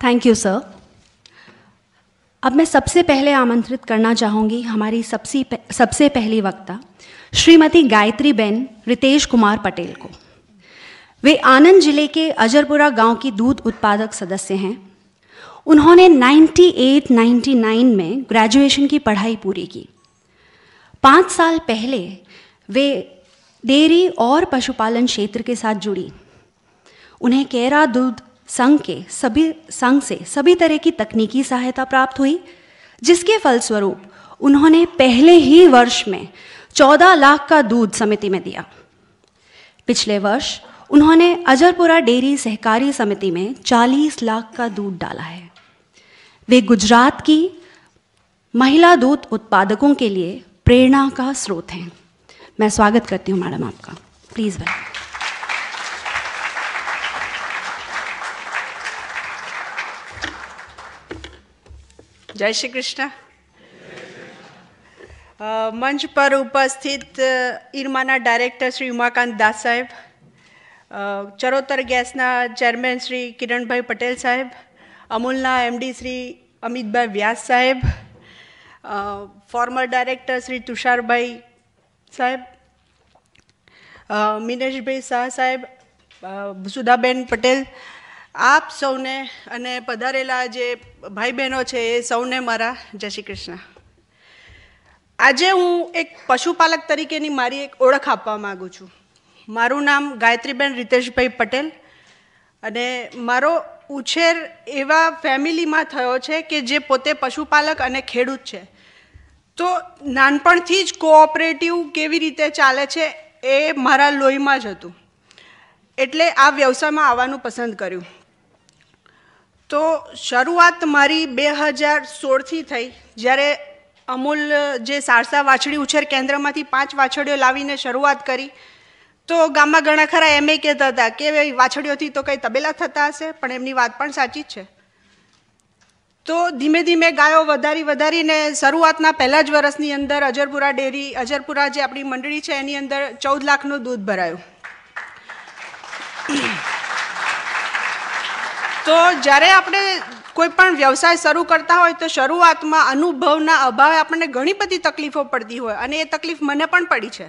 Thank you sir अब मैं सबसे पहले आमंत्रित करना चाहूँगी हमारी सबसे सबसे पहली वक्ता, श्रीमती गायत्री बेन रितेश कुमार पटेल को। वे आनंद ज़िले के अजरपुरा गाँव की दूध उत्पादक सदस्य हैं। उन्होंने 98-99 में ग्रेजुएशन की पढ़ाई पूरी की। पाँच साल पहले वे डेयरी और पशुपालन क्षेत्र के साथ जुड़ी। उन्हें केरा दूध संघ के सभी, संघ से सभी तरह की तकनीकी सहायता प्राप्त हुई, जिसके फलस्वरूप उन्होंने पहले ही वर्ष में 14 लाख का दूध समिति में दिया। पिछले वर्ष उन्होंने अजरपुरा डेयरी सहकारी समिति में 40 लाख का दूध डाला है। वे गुजरात की महिला दूध उत्पादकों के लिए प्रेरणा का स्रोत हैं। मैं स्वागत करती हूँ मैडम आपका। प्लीज़ वेलकम જય શ્રી કૃષ્ણ. મંચ પર ઉપસ્થિત ઇરમાના ડાયરેક્ટર શ્રી ઉમાકાંત દાસ સાહેબ ચરોતર ગેસના ચેરમેન શ્રી કિરણભાઈ પટેલ સાહેબ, અમૂલના એમડી શ્રી અમિતભાઈ વ્યાસ સાહેબ ફોર્મર ડાયરેક્ટર શ્રી તુષારભાઈ સાહેબ મિનેશભાઈ શાહ સાહેબ સુધાબેન પટેલ આપ સૌને અને પધારેલા જે ભાઈ બહેનો છે એ સૌને મારા જય શ્રી કૃષ્ણ. આજે હું એક પશુપાલક તરીકેની મારી એક ઓળખ આપવા માગું છું. મારું નામ ગાયત્રીબેન રીતેશભાઈ પટેલ અને મારો ઉછેર એવા ફેમિલીમાં થયો છે કે જે પોતે પશુપાલક અને ખેડૂત છે. તો નાનપણથી જ કોઓપરેટિવ કેવી રીતે ચાલે છે એ મારા લોહીમાં જ હતું. એટલે આ વ્યવસાયમાં આવવાનું પસંદ કર્યું. તો શરૂઆત મારી બે હજાર સોળથી થઈ, જ્યારે અમૂલ જે સારસા વાછડી ઉછેર કેન્દ્રમાંથી પાંચ વાછડીઓ લાવીને શરૂઆત કરી. તો ગામમાં ઘણા ખરા એમ કહેતા હતા કે વાછડીઓથી તો કંઈ તબેલા થતા હશે? પણ એમની વાત પણ સાચી જ છે. તો ધીમે ધીમે ગાયો વધારી વધારીને શરૂઆતના પહેલા જ વર્ષની અંદર અજરપુરા ડેરી, અજરપુરા જે આપણી મંડળી છે, એની અંદર ચૌદ લાખનું દૂધ ભરાયું. તો જ્યારે આપણે કોઈ પણ વ્યવસાય શરૂ કરતા હોય તો શરૂઆતમાં અનુભવના અભાવે આપણને ઘણી બધી તકલીફો પડતી હોય અને એ તકલીફ મને પણ પડી છે.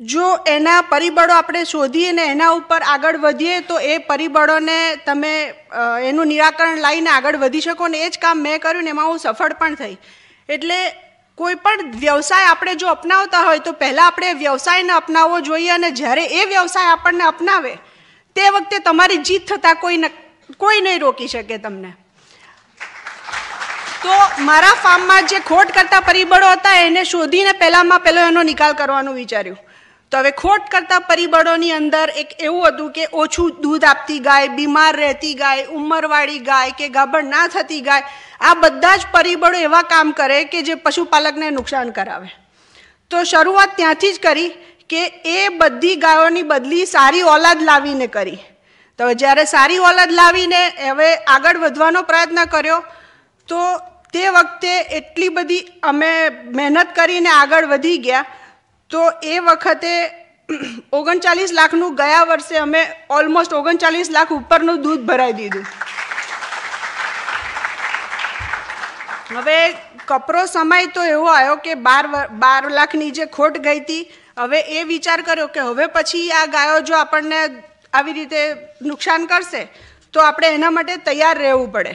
જો એના પરિબળો આપણે શોધીએ ને એના ઉપર આગળ વધીએ તો એ પરિબળોને તમે એનું નિરાકરણ લાવીને આગળ વધી શકો ને એ જ કામ મેં કર્યું ને એમાં હું સફળ પણ થઈ. એટલે કોઈ પણ વ્યવસાય આપણે જો અપનાવતા હોય તો પહેલાં આપણે વ્યવસાયને અપનાવવો જોઈએ અને જ્યારે એ વ્યવસાય આપણને અપનાવે તે વખતે તમારી જીત થતાં કોઈ કોઈ નહીં રોકી શકે તમને. તો મારા ફાર્મમાં જે ખોટ કરતા પરિબળો હતા, એને શોધીને પહેલામાં પહેલો એનો નિકાલ કરવાનું વિચાર્યું. તો હવે ખોટ કરતા પરિબળોની અંદર એક એવું હતું કે ઓછું દૂધ આપતી ગાય, બીમાર રહેતી ગાય, ઉંમરવાળી ગાય કે ગાભણ ના થતી ગાય, આ બધા જ પરિબળો એવા કામ કરે કે જે પશુપાલકને નુકસાન કરાવે. તો શરૂઆત ત્યાંથી જ કરી. કે એ બધી ગાયોની બદલી સારી ઓલાદ લાવીને કરી. તો જ્યારે સારી ઓલાદ લાવીને હવે આગળ વધવાનો પ્રયત્ન કર્યો, તો તે વખતે એટલી બધી અમે મહેનત કરીને આગળ વધી ગયા. તો એ વખતે ઓગણચાલીસ લાખનું ગયા વર્ષે અમે ઓલમોસ્ટ ઓગણચાલીસ લાખ ઉપરનું દૂધ ભરાઈ દીધું. હવે કપરો સમય તો એવો આવ્યો કે બાર બાર લાખની જે ખોટ ગઈ હતી હવે એ વિચાર કર્યો કે હવે પછી આ ગાયો જો આપણને આવી રીતે નુકસાન કરશે, તો આપણે એના માટે તૈયાર રહેવું પડે.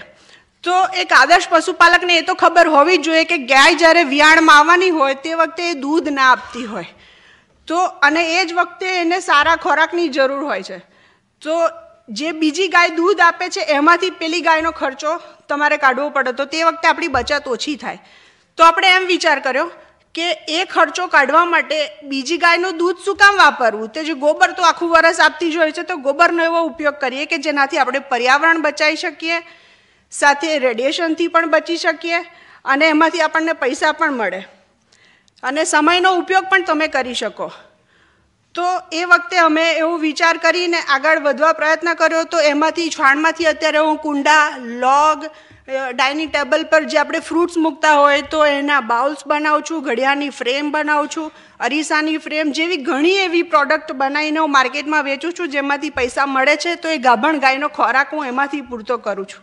તો એક આદર્શ પશુપાલકને એ તો ખબર હોવી જ જોઈએ કે ગાય જ્યારે વિયાણમાં આવવાની હોય તે વખતે એ દૂધ ના આપતી હોય. તો અને એ જ વખતે એને સારા ખોરાકની જરૂર હોય છે. તો જે બીજી ગાય દૂધ આપે છે, એમાંથી પેલી ગાયનો ખર્ચો તમારે કાઢવો પડે, તો તે વખતે આપણી બચત ઓછી થાય. તો આપણે એમ વિચાર કર્યો કે એ ખર્ચો કાઢવા માટે બીજી ગાયનું દૂધ શું કામ વાપરવું? તે જે ગોબર તો આખું વરસ આપતી જ હોય છે, તો ગોબરનો એવો ઉપયોગ કરીએ કે જેનાથી આપણે પર્યાવરણ બચાવી શકીએ, સાથે રેડિયેશનથી પણ બચી શકીએ અને એમાંથી આપણને પૈસા પણ મળે. અને સમયનો ઉપયોગ પણ તમે કરી શકો. તો એ વખતે અમે એવો વિચાર કરીને આગળ વધવા પ્રયત્ન કર્યો, તો એમાંથી, છાણમાંથી અત્યારે હું કુંડા, લોગ ડાઇનિંગ ટેબલ પર જે આપણે ફ્રૂટ્સ મૂકતા હોય તો એના બાઉલ્સ બનાવું છું, ઘડિયાળની ફ્રેમ બનાવું છું, અરીસાની ફ્રેમ જેવી ઘણી એવી પ્રોડક્ટ બનાવીને હું માર્કેટમાં વેચું છું, જેમાંથી પૈસા મળે છે તો એ ગાભણ ગાયનો ખોરાક હું એમાંથી પૂરતો કરું છું.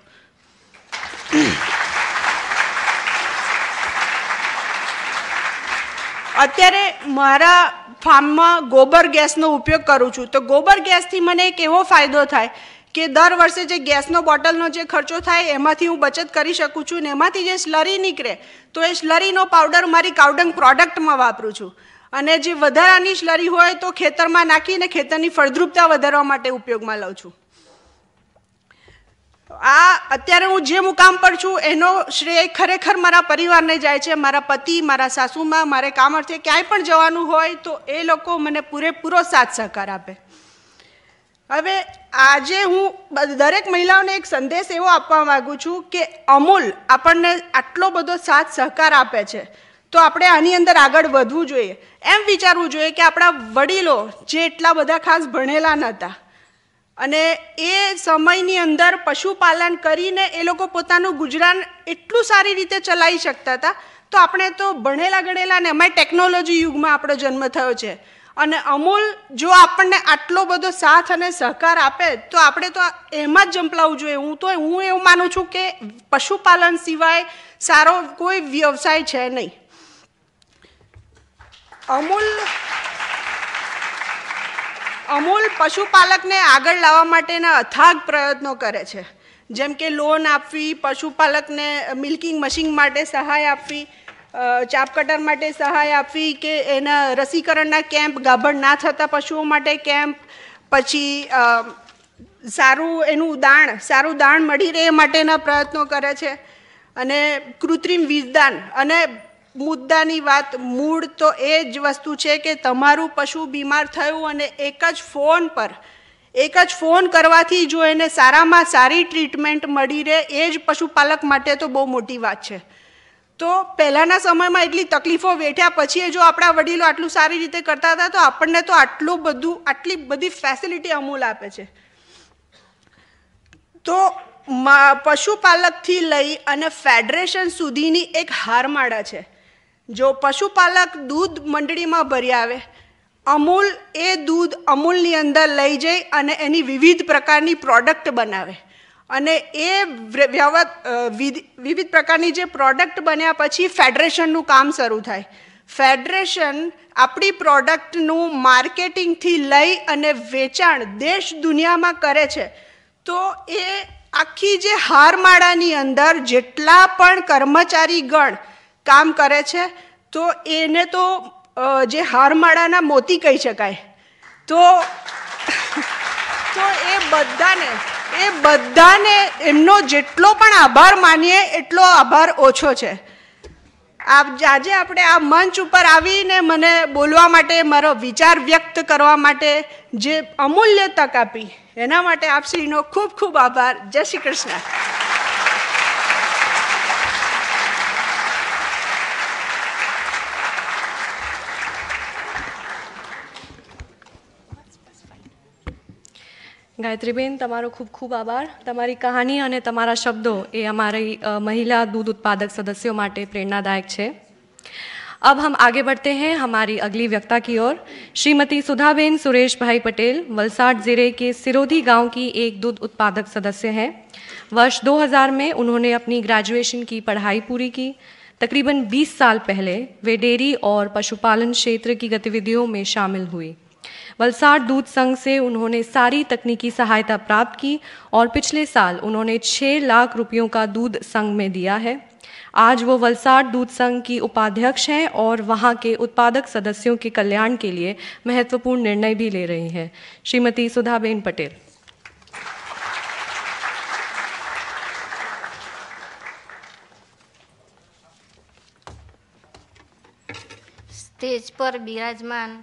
અત્યારે મારા ફાર્મમાં ગોબર ગેસનો ઉપયોગ કરું છું. તો ગોબર ગેસથી મને એક એવો ફાયદો થાય કે દર વર્ષે જે ગેસનો બોટલનો જે ખર્ચો થાય એમાંથી હું બચત કરી શકું છું ને એમાંથી જે સ્લરી નીકળે, તો એ સ્લરીનો પાવડર મારી કાવડંગ પ્રોડક્ટમાં વાપરું છું. અને જે વધારાની સ્લરી હોય તો ખેતરમાં નાખીને ખેતરની ફળદ્રુપતા વધારવા માટે ઉપયોગમાં લઉં છું. આ અત્યારે હું જે મુકામ પર છું, એનો શ્રેય ખરેખર મારા પરિવારને જાય છે, મારા પતિ, મારા સાસુમાં, મારે કામ અર્થે ક્યાંય પણ જવાનું હોય તો એ લોકો મને પૂરેપૂરો સાથ સહકાર આપે. હવે આજે હું દરેક મહિલાઓને એક સંદેશ એવો આપવા માગું છું કે અમૂલ આપણને આટલો બધો સાથ સહકાર આપે છે. તો આપણે આની અંદર આગળ વધવું જોઈએ. એમ વિચારવું જોઈએ કે આપણા વડીલો જે એટલા બધા ખાસ ભણેલા નહોતા અને એ સમયની અંદર પશુપાલન કરીને એ લોકો પોતાનું ગુજરાન એટલું સારી રીતે ચલાવી શકતા હતા, તો આપણે તો ભણેલા ગણેલા ને એમાંય ટેકનોલોજી યુગમાં આપણો જન્મ થયો છે. અને અમૂલ, જો આપણને આટલો બધો સાથ અને સહકાર આપે, તો આપણે તો એમાં જ જંપલાવવું જોઈએ. હું તો, હું એવું માનું છું કે પશુપાલન સિવાય સારો કોઈ વ્યવસાય છે નહીં. અમૂલ અમૂલ પશુપાલકને આગળ લાવવા માટેના અથાગ પ્રયત્નો કરે છે. જેમ કે, લોન આપવી, પશુપાલકને મિલ્કિંગ મશીન માટે સહાય આપવી ચાપ કટર માટે સહાય આપવી કે એના રસીકરણના કેમ્પ ગાભણ ના થતા પશુઓ માટે કેમ્પ, પછી સારું એનું દાણ, સારું દાણ મળી રહે માટેના પ્રયત્નો કરે છે. અને કૃત્રિમ વીજદાન, અને મુદ્દાની વાત, મૂળ તો એ જ વસ્તુ છે કે તમારું પશુ બીમાર થયું અને એક જ ફોન પર, એક જ ફોન કરવાથી જો એને સારામાં સારી ટ્રીટમેન્ટ મળી રહે, એ જ પશુપાલક માટે તો બહુ મોટી વાત છે. તો પહેલાંના સમયમાં એટલી તકલીફો વેઠ્યા, પછી જો આપણા વડીલો આટલું સારી રીતે કરતા હતા, તો આપણને તો આટલું બધું, આટલી બધી ફેસિલિટી અમૂલ આપે છે. તો પશુપાલકથી લઈ અને ફેડરેશન સુધીની એક હારમાળા છે. જો પશુપાલક દૂધ મંડળીમાં ભરી આવે, અમૂલ એ દૂધ અમૂલની અંદર લઈ જઈ અને એની વિવિધ પ્રકારની પ્રોડક્ટ બનાવે. અને એ વિવિધ પ્રકારની જે પ્રોડક્ટ બન્યા પછી ફેડરેશનનું કામ શરૂ થાય. ફેડરેશન આપણી પ્રોડક્ટનું માર્કેટિંગથી લઈ અને વેચાણ દેશ દુનિયામાં કરે છે. તો એ આખી જે હારમાળાની અંદર જેટલા પણ કર્મચારી ગણ કામ કરે છે, તો એને તો જે હારમાળાના મોતી કહી શકાય. તો તો એ બધાને એ બધાને એમનો જેટલો પણ આભાર માનીએ, એટલો આભાર ઓછો છે. આજે આપણે આ મંચ ઉપર આવીને મને બોલવા માટે, મારો વિચાર વ્યક્ત કરવા માટે જે અમૂલ્ય તક આપી, એના માટે આપશ્રીનો ખૂબ ખૂબ આભાર. જય શ્રી કૃષ્ણ. ગાયત્રીબેન તમારો ખૂબ ખૂબ આભાર તમારી કહાની અને તમારા શબ્દો એ અમારી મહિલા दूध उत्पादक सदस्यों માટે प्रेरणादायक છે अब हम आगे बढ़ते हैं हमारी अगली व्यक्ता की ओर श्रीमती सुधाबेन सुरेश भाई पटेल वलसाड ज़िले के सिरोधी गांव की एक दूध उत्पादक सदस्य हैं वर्ष 2000 में उन्होंने अपनी ग्रेजुएशन की पढ़ाई पूरी की तकरीबन 20 साल पहले वे डेयरी और पशुपालन क्षेत्र की गतिविधियों में शामिल हुई वलसाड दूध संघ से उन्होंने सारी तकनीकी सहायता प्राप्त की और पिछले साल उन्होंने 6 लाख रुपयों का दूध संघ में दिया है। आज वो वलसाड दूध संघ की उपाध्यक्ष हैं और वहाँ के उत्पादक सदस्यों के कल्याण के लिए महत्वपूर्ण निर्णय भी ले रही हैं। श्रीमती सुधाबेन पटेल। स्टेज पर विराजमान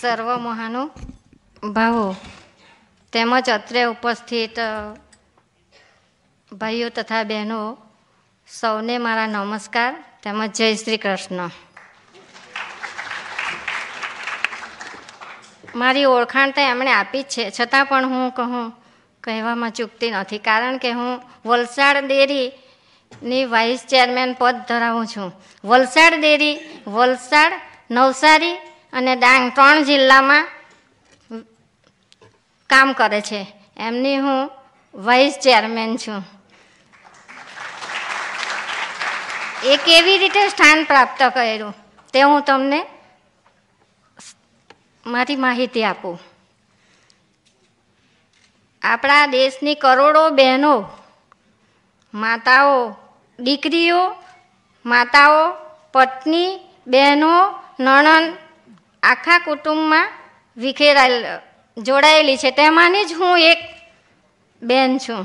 સર્વ મહાનુભાવો તેમજ અત્રે ઉપસ્થિત ભાઈઓ તથા બહેનો, સૌને મારા નમસ્કાર તેમજ જય શ્રી કૃષ્ણ. મારી ઓળખાણ તો એમણે આપી છે. છતાં પણ હું કહું, કહેવામાં ચૂકતી નથી. કારણ કે હું વલસાડ ડેરી ની વાઇસ ચેરમેન પદ ધરાવું છું. વલસાડ ડેરી, વલસાડ નવસારી અને ડાંગ ત્રણ જિલ્લામાં કામ કરે છે. એમની હું વાઇસ ચેરમેન છું. એ કેવી રીતે સ્થાન પ્રાપ્ત કર્યું તે હું તમને મારી માહિતી આપું. આપણા દેશની કરોડો બહેનો, માતાઓ, દીકરીઓ, માતાઓ, પત્ની, બહેનો, નણંદ આખા કુટુંબમાં વિખેરાયેલ, જોડાયેલી છે. તેમાંની જ હું એક બેન છું.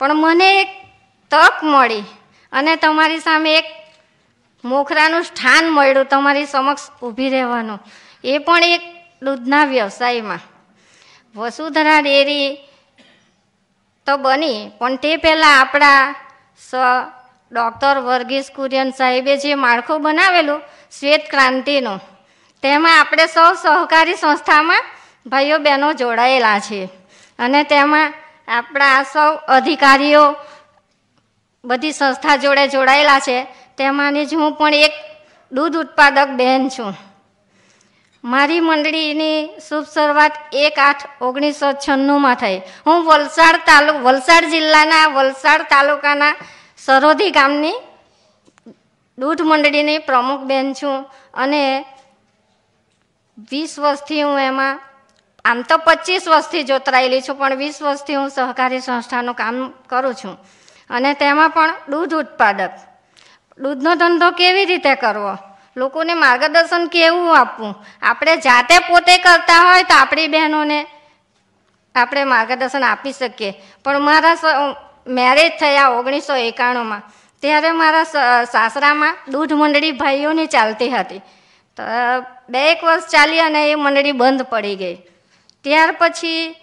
પણ મને એક તક મળી અને તમારી સામે એક મોખરાનું સ્થાન મળ્યું તમારી સમક્ષ ઊભી રહેવાનું. એ પણ એક દૂધના વ્યવસાયમાં. વસુધરા ડેરી તો બની, પણ તે પહેલાં આપણા સ ડૉક્ટર વર્ગીસ કુરિયન સાહેબે જે માળખું બનાવેલું, શ્વેત ક્રાંતિનું. તેમાં આપણે સૌ સહકારી સંસ્થામાં ભાઈઓ બહેનો જોડાયેલા છે. અને તેમાં આપણા સૌ અધિકારીઓ બધી સંસ્થા જોડે જોડાયેલા છે. તેમાંની જ હું પણ એક દૂધ ઉત્પાદક બહેન છું. મારી મંડળીની શુભ શરૂઆત એક આઠ ઓગણીસો છન્નુંમાં થઈ. હું વલસાડ તાલુ, વલસાડ જિલ્લાના, વલસાડ તાલુકાના સરોધી ગામની દૂધ મંડળીની પ્રમુખ બેન છું. અને વીસ વર્ષથી હું એમાં, આમ તો પચીસ વર્ષથી જોતરાયેલી છું, પણ વીસ વર્ષથી હું સહકારી સંસ્થાનું કામ કરું છું. અને તેમાં પણ દૂધ ઉત્પાદક. દૂધનો ધંધો કેવી રીતે કરવો? લોકોને માર્ગદર્શન કેવું આપવું? આપણે જાતે પોતે કરતા હોય તો આપણી બહેનોને આપણે માર્ગદર્શન આપી શકીએ. પણ મારા મેરેજ થયા ઓગણીસો એકાણુંમાં. ત્યારે મારા સાસરામાં દૂધ મંડળી ભાઈઓની ચાલતી હતી. તો બે એક વર્ષ ચાલી અને એ મંડળી બંધ પડી ગઈ. ત્યાર પછી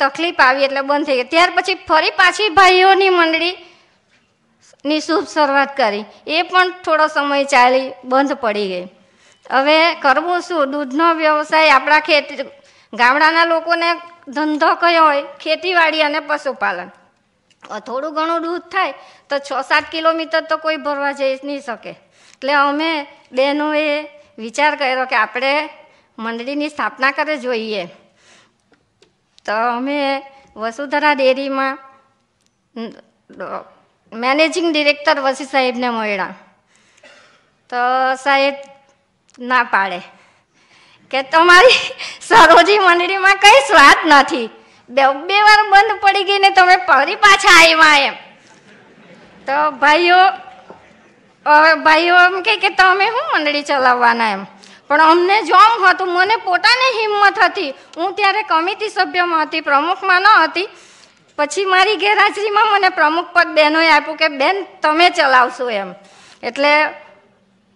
તકલીફ આવી એટલે બંધ થઈ ગઈ. ત્યાર પછી ફરી પાછી ભાઈઓની મંડળી ની શુભ શરૂઆત કરી. એ પણ થોડો સમય ચાલી બંધ પડી ગઈ. હવે કરવું શું? દૂધનો વ્યવસાય આપણા ખેતી ગામડાના લોકોને ધંધો કયો હોય? ખેતીવાડી અને પશુપાલન. થોડું ઘણું દૂધ થાય તો છ સાત કિલોમીટર તો કોઈ ભરવા જઈ નહીં શકે. એટલે અમે બહેનોએ વિચાર કર્યો કે આપણે મંડળીની સ્થાપના કરે જોઈએ. તો અમે વસુધરા ડેરીમાં મેનેજિંગ ડિરેક્ટર વસી સાહેબને મળ્યા. તો સાહેબ ના પાડે કે તમારી સરોજી મંડળીમાં કંઈ સ્વાદ નથી. બે બે વાર બંધ પડી ગઈ ને તમે ફરી પાછા આવ્યા એમ. તો ભાઈઓ ભાઈઓ એમ કે કે તમે શું મંડળી ચલાવવાના એમ? પણ અમને જોમ હતું, મને પોતાને હિંમત હતી. હું ત્યારે કમિટી સભ્યમાં હતી, પ્રમુખમાં ન હતી. પછી મારી ગેરહાજરીમાં મને પ્રમુખ પદ બહેનોએ આપ્યું કે, બેન, તમે ચલાવશો એમ. એટલે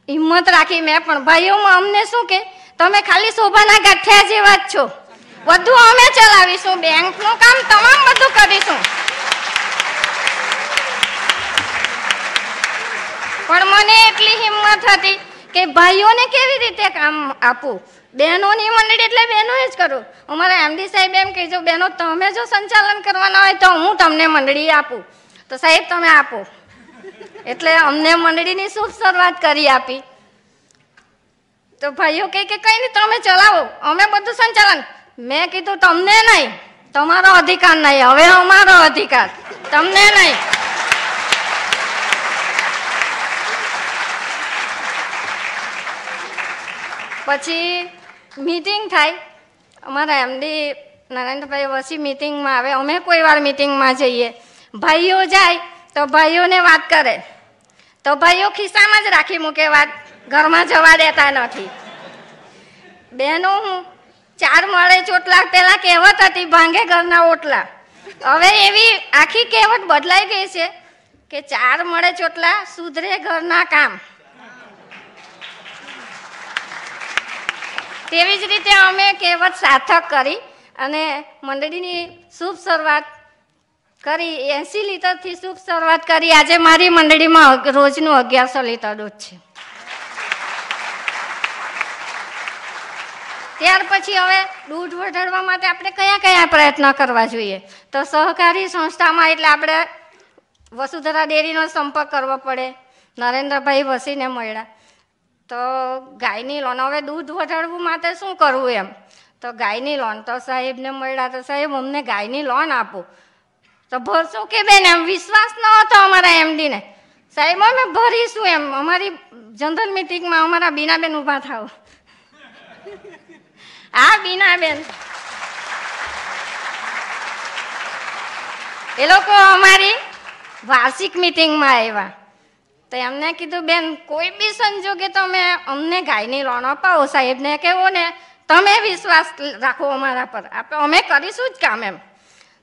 હિંમત રાખી મેં, પણ ભાઈઓમાં અમને શું કે, તમે ખાલી શોભાના ગાંઠિયા જેવા જ છો. બધું અમે ચલાવીશું, બેંકનું કામ તમામ બધું કરીશું. પણ મને એટલી હિંમત હતી કે ભાઈઓને કેવી રીતે કામ આપું? બહેનોની મંડળી એટલે બહેનો જ કરું. અમારા એમડી સાહેબ એમ કહેજો, બહેનો, તમે જો સંચાલન કરવાના હોય તો હું તમને મંડળી આપું. તો સાહેબ, તમે આપો. એટલે અમને મંડળીની શુભ શરૂઆત કરી આપી? તો ભાઈઓ કહે કે, કંઈ નહીં, તમે ચલાવો. અમે બધું સંચાલન. મેં કીધું, તમને નહીં, તમારો અધિકાર નહીં. હવે અમારો અધિકાર. તમને નહીં. પછી મીટિંગ થાય. અમારા એમડી નરેન્દ્રભાઈ વસી મિટિંગમાં આવે. અમે કોઈ વાર મિટિંગમાં જઈએ. ભાઈઓ જાય તો ભાઈઓને વાત કરે. તો ભાઈઓ ખિસ્સામાં જ રાખી મૂકે વાત. ઘરમાં જવા દેતા નથી. બહેનો હું ચાર મળે ચોટલા પહેલાં કહેવત હતી, ભાંગે ઘરના ઓટલા. હવે એવી આખી કહેવત બદલાઈ ગઈ છે કે ચાર મળે ચોટલા સુધરે ઘરના કામ. તેવી જ રીતે અમે કહેવત સાર્થક કરી અને મંડળીની શુભ શરૂઆત કરી. એંસી લીટરથી શુભ શરૂઆત કરી. આજે મારી મંડળીમાં રોજનું અગિયારસો લીટર દૂધ છે. ત્યાર પછી હવે દૂધ વધારવા માટે આપણે કયા કયા પ્રયત્ન કરવા જોઈએ? તો સહકારી સંસ્થામાં એટલે આપણે વસુધરા ડેરીનો સંપર્ક કરવો પડે. નરેન્દ્રભાઈ વસીને મળ્યા. તો ગાયની લોન હવે દૂધ વધારવું માટે શું કરવું એમ? તો ગાયની લોન તો સાહેબને મળ્યા તો સાહેબ, અમને ગાયની લોન આપો. તો ભરશો કે બેન એમ? વિશ્વાસ ન હતો અમારા એમડીને. સાહેબ, અમે ભરીશું એમ. અમારી જનરલ મિટિંગમાં અમારા બીનાબેન ઊભા થાવ હા, બીનાબેન. એ લોકો અમારી વાર્ષિક મિટિંગમાં આવ્યા. તો એમને કીધું, બેન, કોઈ બી સંજોગે તમે અમને ગાયની લોન અપાવો, સાહેબને કહેવો ને, તમે વિશ્વાસ રાખો અમારા પર. આપણે અમે કરીશું જ કામ એમ.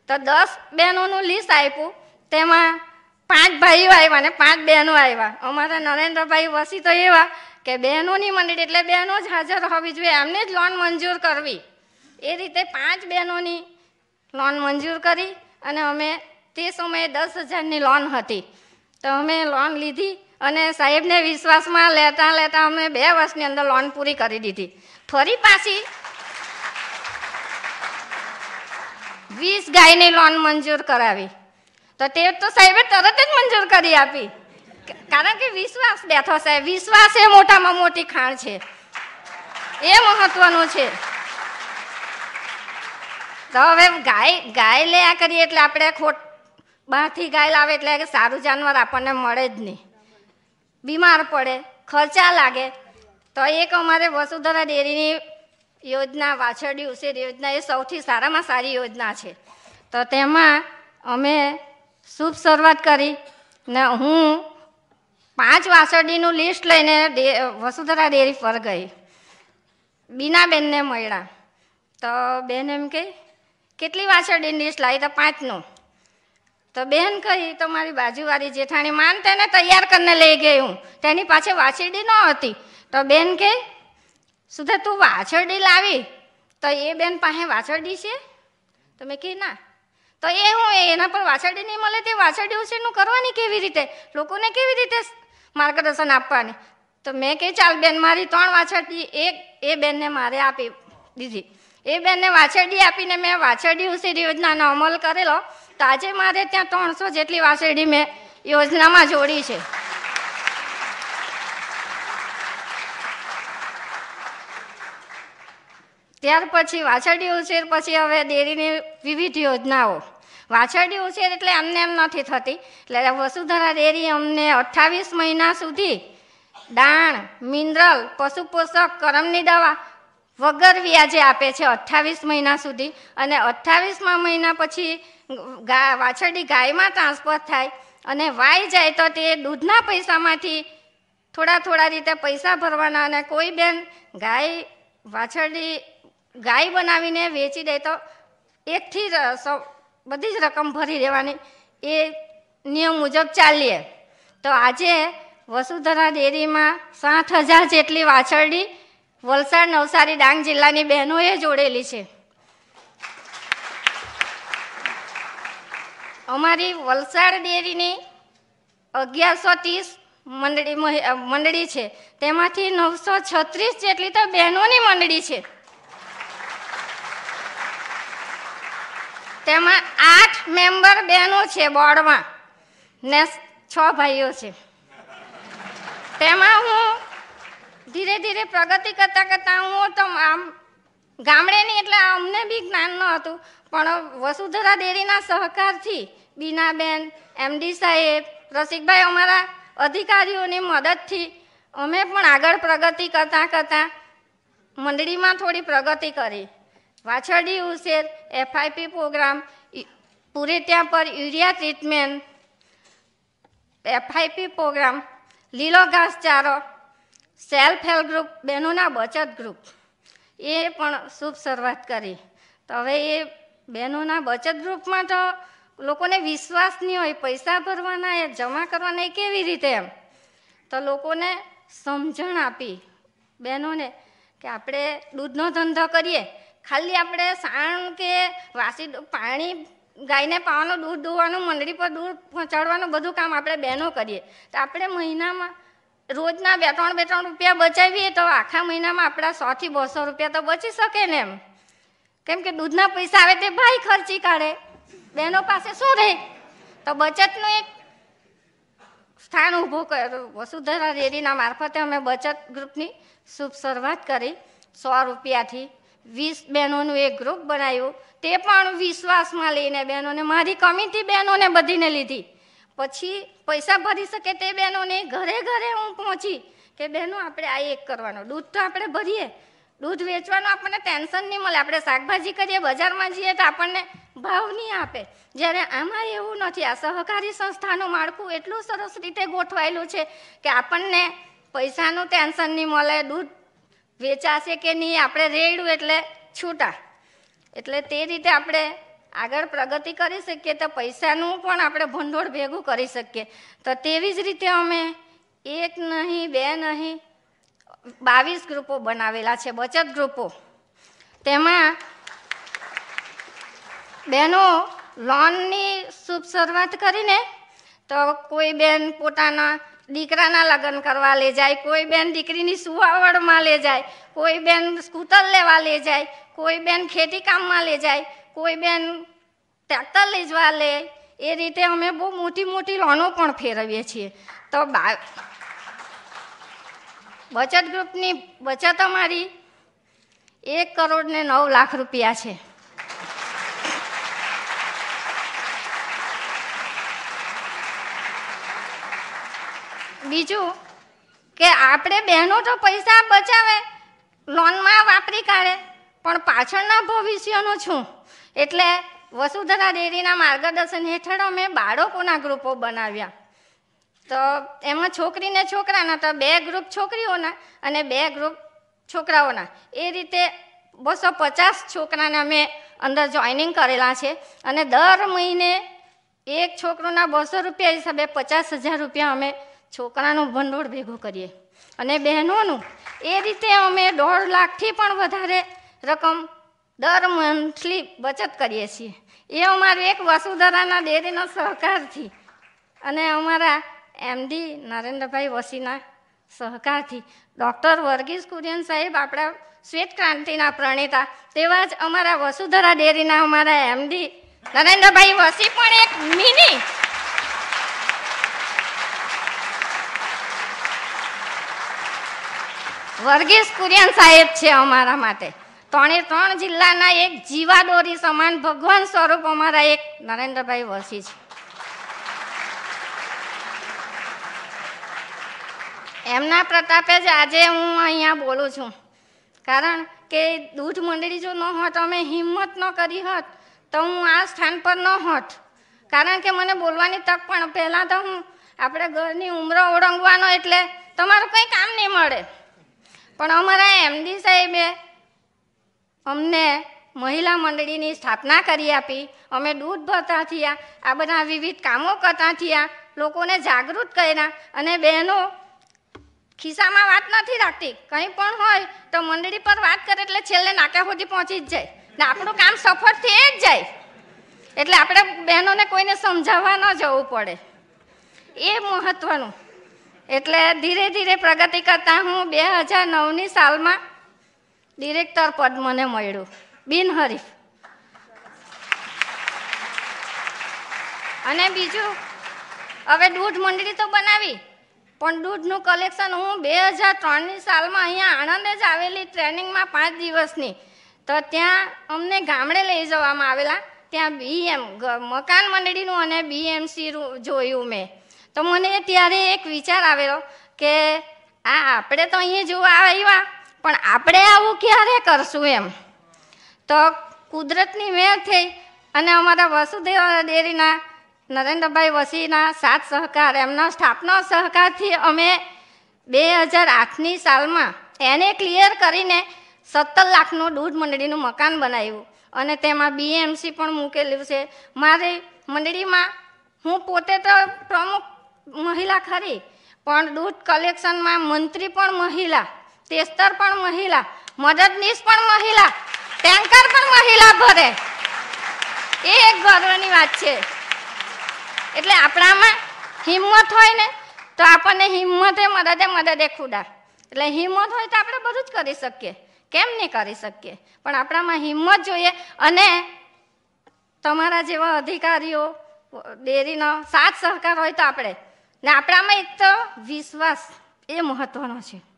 તો દસ બહેનોનું લિસ્ટ આપ્યું. તેમાં પાંચ ભાઈઓ આવ્યા ને પાંચ બહેનો આવ્યા. અમારા નરેન્દ્રભાઈ વસી તો એવા કે બહેનોની મંડળી એટલે બહેનો જ હાજર હોવી જોઈએ. એમને જ લોન મંજૂર કરવી. એ રીતે પાંચ બહેનોની લોન મંજૂર કરી અને અમે તે સમયે દસ હજારની લોન હતી. તો અમે લોન લીધી અને સાહેબને વિશ્વાસમાં લેતા લેતા અમે બે વર્ષની અંદર લોન પૂરી કરી દીધી. ફરી પાછી વીસ ગાયની લોન મંજૂર કરાવી. તો તે તો સાહેબે તરત જ મંજૂર કરી આપી. કારણ કે વિશ્વાસ બેઠો સાહેબ, વિશ્વાસ એ મોટામાં મોટી ખાણ છે. એ મહત્વનું છે. તો હવે ગાય ગાય લેયા કરીએ એટલે આપણે ખોટ બહારથી ગાય લાવે એટલે કે સારું જાનવર આપણને મળે જ નહીં. બીમાર પડે, ખર્ચા લાગે. તો એક અમારે વસુધરા ડેરીની યોજના, વાછરડી ઉછેર યોજના એ સૌથી સારામાં સારી યોજના છે. તો તેમાં અમે શુભ શરૂઆત કરી ને હું પાંચ વાછરડીનું લિસ્ટ લઈને વસુધરા ડેરી પર ગઈ. બીનાબેનને મળ્યા. તો બેન એમ કે, કેટલી વાછરડીની લિસ્ટ લાવી? તો પાંચનું. તો બેન કહી તો મારી બાજુવાળી જેઠાણી માન તેને તૈયાર કરીને લઈ ગઈ હું. તેની પાસે વાછરડી ન હતી. તો બેન કે, સુધા તું વાછરડી લાવી. તો એ બેન પાસે વાછરડી છે? તો મેં કહી ના. તો એ હું એના પર વાછરડી નહીં મળે તે વાછરડી ઉછેરનું કરવાની કેવી રીતે? લોકોને કેવી રીતે માર્ગદર્શન આપવાની? તો મેં કહી ચાલ બેન, મારી ત્રણ વાછરડી એક, એ બેનને મારે આપી દીધી. એ બેનને વાછરડી આપીને મેં વાછરડી ઉછેર યોજનાનો અમલ કરેલો. તો મારે ત્યાં ત્રણસો જેટલી વાછરડી મેં યોજનામાં જોડી છે. ત્યાર પછી વાછરડી ઉછેર, પછી હવે ડેરીની વિવિધ યોજનાઓ. વાછરડી ઉછેર એટલે અમને એમ નથી થતી. એટલે વસુધરા ડેરી અમને અઠ્ઠાવીસ મહિના સુધી દાણ, મિનરલ પશુ પોષક કરમની દવા વગર વ્યાજે આપે છે અઠ્ઠાવીસ મહિના સુધી. અને અઠ્ઠાવીસમાં મહિના પછી વાછરડી ગાયમાં ટ્રાન્સફર થાય અને વાઈ જાય તો તે દૂધના પૈસામાંથી થોડા થોડા રીતે પૈસા ભરવાના અને કોઈ બેન ગાય, વાછરડી ગાય બનાવીને વેચી દે તો એકથી બધી જ રકમ ભરી દેવાની. એ નિયમ મુજબ ચાલીએ. તો આજે વસુધરા ડેરીમાં સાત હજાર જેટલી વાછરડી વલસાડ નવસારી ડાંગ જિલ્લાની બહેનોએ જોડેલી છે. અમારી વલસાડ ડેરીની અગિયારસો ત્રીસ મંડળી મંડળી છે. તેમાંથી નવસો છત્રીસ જેટલી તો બહેનોની મંડળી છે. તેમાં આઠ મેમ્બર બહેનો છે બોર્ડમાં ને છ ભાઈઓ છે. તેમાં હું ધીરે ધીરે પ્રગતિ કરતાં કરતાં હું તો આમ ગામડેની એટલે અમને બી જ્ઞાન ન હતું. પણ વસુધરા ડેરીના સહકારથી બીનાબેન એમડી સાહેબ, રસિકભાઈ અમારા અધિકારીઓની મદદથી અમે પણ આગળ પ્રગતિ કરતાં કરતાં મંડળીમાં થોડી પ્રગતિ કરી. વાછરડી ઉછેર, એફઆઈપી પ્રોગ્રામ પૂરે ત્યાં પર યુરિયા ટ્રીટમેન્ટ, એફઆઈપી પ્રોગ્રામ, લીલો ઘાસચારો સેલ્ફ હેલ્પ ગ્રુપ બહેનોના બચત ગ્રુપ એ પણ શુભ શરૂઆત કરી. તો હવે એ બહેનોના બચત ગ્રુપમાં તો લોકોને વિશ્વાસ નહીં હોય, પૈસા ભરવાના એ, જમા કરવાના એ કેવી રીતે એમ? તો લોકોને સમજણ આપી બહેનોને કે આપણે દૂધનો ધંધો કરીએ. ખાલી આપણે સાણ કે વાસી પાણી ગાયને પાવાનું, દૂધ દોવાનું, મંડળી પર દૂધ પહોંચાડવાનું બધું કામ આપણે બહેનો કરીએ. તો આપણે મહિનામાં રોજના બે, ત્રણ બે, ત્રણ રૂપિયા બચાવીએ તો આખા મહિનામાં આપણા સોથી બસો રૂપિયા તો બચી શકે ને એમ. કેમ કે દૂધના પૈસા આવે તે ભાઈ ખર્ચી કાઢે. બહેનો પાસે શું રહે? તો બચતનું એક સ્થાન ઊભું કર્યું વસુધરા ડેરીના મારફતે અમે બચત ગ્રુપની શુભ શરૂઆત કરી. સો રૂપિયાથી વીસ બહેનોનું એક ગ્રુપ બનાવ્યું. તે પણ વિશ્વાસમાં લઈને બહેનોને, મારી કમિટી બહેનોને બધીને લીધી. પછી પૈસા ભરી શકે તે બહેનોને ઘરે ઘરે હું પહોંચી કે બહેનો, આપણે આ એક કરવાનો. દૂધ તો આપણે ભરીએ. દૂધ વેચવાનું આપણને ટેન્શન નહીં મળે. આપણે શાકભાજી કરીએ, બજારમાં જઈએ તો આપણને ભાવ નહીં આપે. જ્યારે આમાં એવું નથી. આ સહકારી સંસ્થાનું માળખું એટલું સરસ રીતે ગોઠવાયેલું છે કે આપણને પૈસાનું ટેન્શન નહીં મળે. દૂધ વેચાશે કે નહીં, આપણે રેડ્યું એટલે છૂટા. એટલે તે રીતે આપણે આગળ પ્રગતિ કરી શકીએ તો પૈસાનું પણ આપણે ભંડોળ ભેગું કરી શકીએ. તો તેવી જ રીતે અમે એક નહીં, બે નહીં, બાવીસ ગ્રુપો બનાવેલા છે, બચત ગ્રુપો. તેમાં બહેનો લોનની શુભ શરૂઆત કરીને તો કોઈ બેન પોતાના દીકરાના લગ્ન કરવા લે જાય, કોઈ બેન દીકરીની સુવાવડમાં લે જાય, કોઈ બેન સ્કૂટર લેવા લે જાય, કોઈ બેન ખેતી કામમાં લે જાય કોઈ બેન ટ્રેક્ટર લઈ જવા લે, એ રીતે અમે બહુ મોટી મોટી લોનો પણ ફેરવીએ છીએ. તો બા બચત ગ્રુપની બચત અમારી એક કરોડ ને નવ લાખ રૂપિયા છે. બીજું કે આપણે બહેનો તો પૈસા બચાવે લોનમાં વાપરી કાઢે. પણ પાછળના ભવિષ્યનું છું. એટલે વસુધરા ડેરીના માર્ગદર્શન હેઠળ અમે બાળકોના ગ્રુપો બનાવ્યા. તો એમાં છોકરીને છોકરાના, તો બે ગ્રુપ છોકરીઓના અને બે ગ્રુપ છોકરાઓના. એ રીતે બસો પચાસ છોકરાને અમે અંદર જોઈનિંગ કરેલા છે અને દર મહિને એક છોકરોના બસો રૂપિયા હિસાબે પચાસ હજાર રૂપિયા અમે છોકરાનું ભંડોળ ભેગું કરીએ. અને બહેનોનું એ રીતે અમે દોઢ લાખથી પણ વધારે રકમ દર મંથલી બચત કરીએ છીએ. એ અમારું એક વસુધરાના ડેરીનો સહકારથી અને અમારા એમડી નરેન્દ્રભાઈ વસીના સહકારથી ડૉક્ટર વર્ગીસ કુરિયન સાહેબ આપણા શ્વેત ક્રાંતિના પ્રણેતા તેવા જ અમારા વસુધરા ડેરીના અમારા એમડી નરેન્દ્રભાઈ વસી પણ એક મિની. વર્ગીસ કુરિયન સાહેબ છે અમારા માટે. ત્રણે ત્રણ જિલ્લાના એક જીવાદોરી સમાન ભગવાન સ્વરૂપ અમારા એક નરેન્દ્રભાઈ વસી છે. એમના પ્રતાપે જ આજે હું અહીંયા બોલું છું. કારણ કે દૂધ મંડળી જો ન હોત, અમે હિંમત ન કરી હોત, તો હું આ સ્થાન પર ન હોત. કારણ કે મને બોલવાની તક પણ પહેલાં તો હું આપણે ઘરની ઉમરો ઓળંગવાનો એટલે તમારું કંઈ કામ નહીં મળે. પણ અમારા એમડી સાહેબે અમને મહિલા મંડળીની સ્થાપના કરી આપી. અમે દૂધ ભરતા થયા. આ બધા વિવિધ કામો કરતા થયા. લોકોને જાગૃત કર્યા. અને બહેનો ખિસ્સામાં વાત નથી રાખતી. કંઈ પણ હોય તો મંડળી પર વાત કરે એટલે છેલ્લે નાકા સુધી પહોંચી જ જાય. ને આપણું કામ સફળ થઈ જ જાય. એટલે આપણે બહેનોને કોઈને સમજાવવા ન જવું પડે. એ મહત્વનું. એટલે ધીરે ધીરે પ્રગતિ કરતા હું બે હજાર નવની સાલમાં ડિરેક્ટર પદ મને મળ્યું. બિનહરીફ અને બીજું, હવે દૂધ મંડળી તો બનાવી, પણ દૂધનું કલેક્શન હું બે હજાર ત્રણની સાલમાં અહીંયા આણંદ જ આવેલી ટ્રેનિંગમાં પાંચ દિવસની. તો ત્યાં અમને ગામડે લઈ જવામાં આવેલા. ત્યાં બીએમ મકાન મંડળીનું અને બીએમસી જોયું મેં. તો મને ત્યારે એક વિચાર આવેલો કે આ આપણે તો અહીંયા જોવા આવ્યા. પણ આપણે આવું ક્યારે કરશું એમ? તો કુદરતની મેળ થઈ અને અમારા વસુદેવ ડેરીના નરેન્દ્રભાઈ વસીના સાત સહકાર, એમના સ્થાપના સહકારથી અમે બે હજાર આઠની સાલમાં એને ક્લિયર કરીને સત્તર લાખનું દૂધ મંડળીનું મકાન બનાવ્યું. અને તેમાં બીએમસી પણ મૂકેલું છે. મારી મંડળીમાં હું પોતે તો પ્રમુખ મહિલા ખરી, પણ દૂધ કલેક્શનમાં મંત્રી પણ મહિલા. તેસ્તર પણ મહિલા, મદદનીશ પણ મહિલા, ટેન્કર પણ મહિલા ભરે એ એક ગર્વની વાત છે. એટલે આપણામાં હિંમત હોય ને, તો આપણને હિંમતે મદદે મદદે ખુદા. એટલે હિંમત હોય તો આપણે બધું જ કરી શકીએ. કેમ નહીં કરી શકીએ? પણ આપણામાં હિંમત જોઈએ અને તમારા જેવા અધિકારીઓ, ડેરીનો સાથ સહકાર હોય તો આપણે. ને આપણામાં એક તો વિશ્વાસ એ મહત્વનો છે.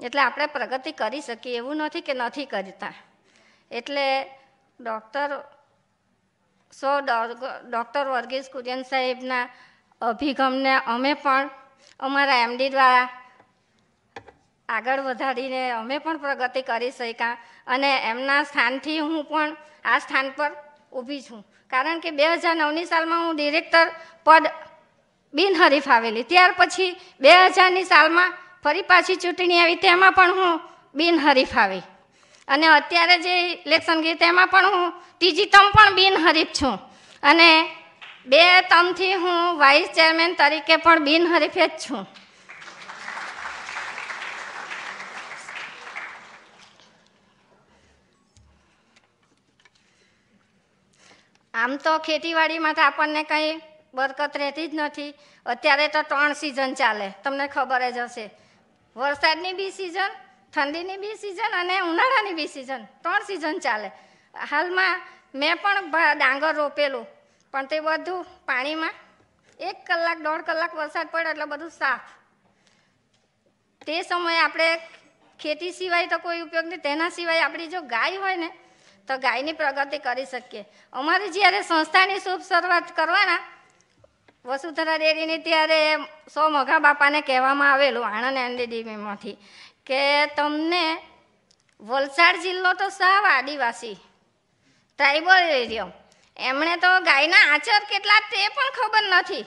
એટલે આપણે પ્રગતિ કરી શકીએ, એવું નથી કે નથી કરતા. એટલે ડૉક્ટર સો ડૉક્ટર વર્ગીસ કુરિયન સાહેબના અભિગમને અમે પણ અમારા એમડી દ્વારા આગળ વધારીને અમે પણ પ્રગતિ કરી શક્યા અને એમના સ્થાનથી હું પણ આ સ્થાન પર ઊભી છું. કારણ કે બે હજાર નવની સાલમાં હું ડિરેક્ટર પદ બિનહરીફ આવેલી. ત્યાર પછી બે હજારની સાલમાં ફરી પાછી ચૂંટણી આવી તેમાં પણ હું બિનહરીફ આવી. અને અત્યારે જે ઇલેક્શન ગઈ તેમાં પણ હું ત્રીજી તમ પણ બિનહરીફ છું. અને બે તમથી હું વાઇસ ચેરમેન તરીકે પણ બિનહરીફ જ છું. આમ તો ખેતીવાડીમાં તો આપણને કંઈ બરકત રહેતી જ નથી. અત્યારે તો ત્રણ સિઝન ચાલે. તમને ખબર જ હશે. વરસાદની બી સિઝન ઠંડીની બી સિઝન અને ઉનાળાની બી સિઝન ત્રણ સિઝન ચાલે. હાલમાં મેં પણ ડાંગર રોપેલું. પણ તે બધું પાણીમાં એક કલાક, દોઢ કલાક વરસાદ પડે એટલે બધું સાફ. તે સમયે આપણે ખેતી સિવાય તો કોઈ ઉપયોગ નહીં. તેના સિવાય આપણી જો ગાય હોય ને, તો ગાયની પ્રગતિ કરી શકીએ. અમારી જ્યારે સંસ્થાની શુભ શરૂઆત કરવાના વસુધરા ડેરીની ત્યારે સો મોઘા બાપાને કહેવામાં આવેલું આણંદ એનડીડીબીમાંથી કે તમને વલસાડ જિલ્લો તો સાવ આદિવાસી, ટ્રાઇબલ એરિયો એમણે તો ગાયના આચર કેટલા તે પણ ખબર નથી.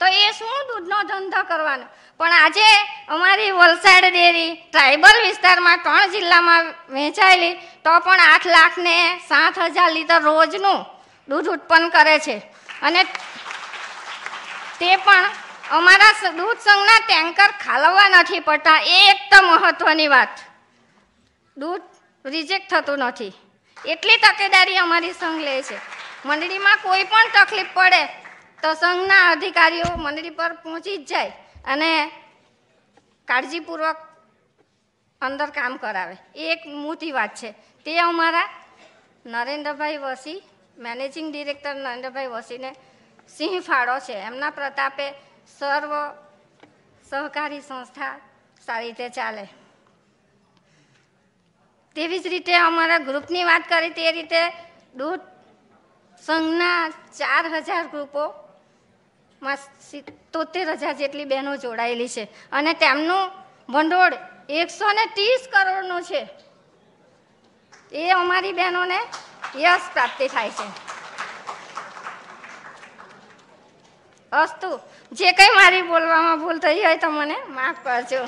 તો એ શું દૂધનો ધંધો કરવાનો? પણ આજે અમારી વલસાડ ડેરી ટ્રાઇબલ વિસ્તારમાં ત્રણ જિલ્લામાં વહેંચાયેલી તો પણ આઠ લાખ ને સાત હજાર લીટર રોજનું દૂધ ઉત્પન્ન કરે છે. અને તે પણ અમારા દૂધ સંઘના ટેન્કર ખાલવવા નથી પડતા. એ એક તો મહત્વની વાત. દૂધ રિજેક્ટ થતું નથી. એટલી તકેદારી અમારી સંઘ લે છે. મંડળીમાં કોઈ પણ તકલીફ પડે તો સંઘના અધિકારીઓ મંડળી પર પહોંચી જ જાય અને કાળજીપૂર્વક અંદર કામ કરાવે. એ એક મોટી વાત છે. તે અમારા નરેન્દ્રભાઈ વસી મેનેજિંગ ડિરેક્ટર નરેન્દ્રભાઈ વસીને સિંહ ફાળો છે. એમના પ્રતાપે સર્વ સહકારી સંસ્થા સારી રીતે ચાલે. તેવી જ રીતે અમારા ગ્રુપની વાત કરી તે રીતે દૂધ સંઘના ચાર હજાર ગ્રુપોમાં તોતેર હજાર જેટલી બહેનો જોડાયેલી છે. અને તેમનું ભંડોળ એકસો ને ત્રીસ કરોડનું છે. એ અમારી બહેનોને યશ પ્રાપ્તિ થાય છે. અસ્તુ જે કંઈ મારી બોલવામાં ભૂલ થઈ હોય તો મને માફ કરજો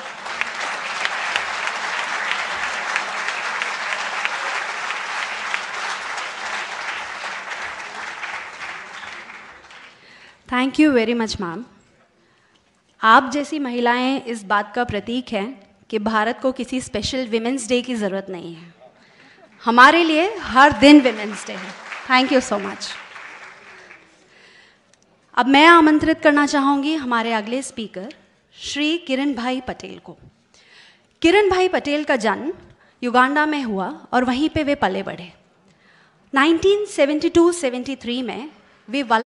thank you very much ma'am आप जैसी महिलाएं इस बात का प्रतीक हैं कि भारत को किसी स्पेशल विमेंस डे की ज़रूरत नहीं है हमारे लिए हर दिन विमेंस डे है थैंक यू सो मच अब मैं आमंत्रित करना चाहूँगी हमारे अगले स्पीकर श्री किरण भाई पटेल को। किरण भाई पटेल का जन्म युगांडा में हुआ और वहीं पे वे पले बढ़े। 1972-73 में वे